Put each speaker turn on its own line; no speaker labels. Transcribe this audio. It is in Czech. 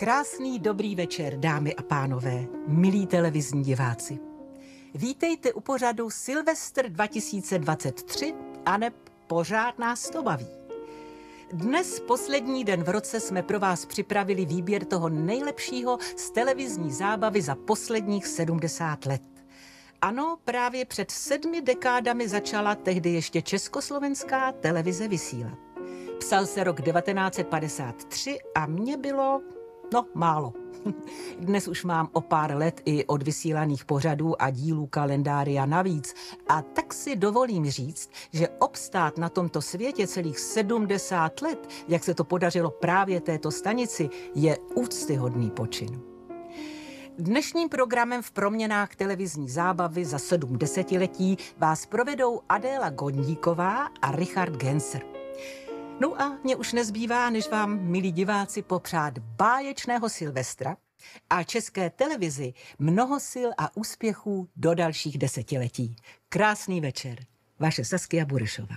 Krásný dobrý večer, dámy a pánové, milí televizní diváci. Vítejte u pořadu Silvestr 2023 a ne pořád nás to baví. Dnes, poslední den v roce, jsme pro vás připravili výběr toho nejlepšího z televizní zábavy za posledních 70 let. Ano, právě před sedmi dekádami začala tehdy ještě československá televize vysílat. Psal se rok 1953 a mě bylo, no, málo. Dnes už mám o pár let i od vysílaných pořadů a dílů kalendária navíc. A tak si dovolím říct, že obstát na tomto světě celých 70 let, jak se to podařilo právě této stanici, je úctyhodný počin. Dnešním programem v proměnách televizní zábavy za sedm desetiletí vás provedou Adéla Gondíková a Richard Genser. No a mě už nezbývá, než vám, milí diváci, popřát báječného Silvestra a české televizi mnoho sil a úspěchů do dalších desetiletí. Krásný večer. Vaše Saskia Burešová.